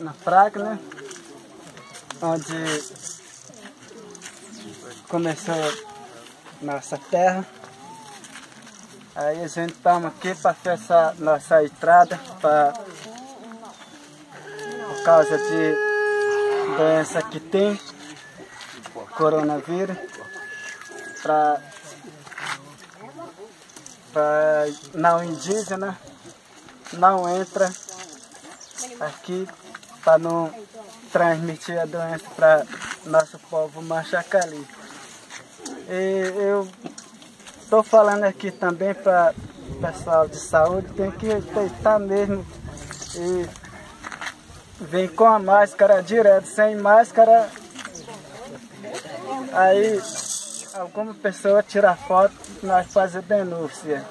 na praga, né? Onde começou nossa terra. Aí a gente estamos aqui para fechar nossa entrada pra, por causa de doença que tem, coronavírus, para não indígena não entra aqui para não transmitir a doença para nosso povo machacali. E eu estou falando aqui também para o pessoal de saúde, tem que respeitar mesmo e vem com a máscara direto, sem máscara. Aí alguma pessoa tira foto, nós fazemos denúncia.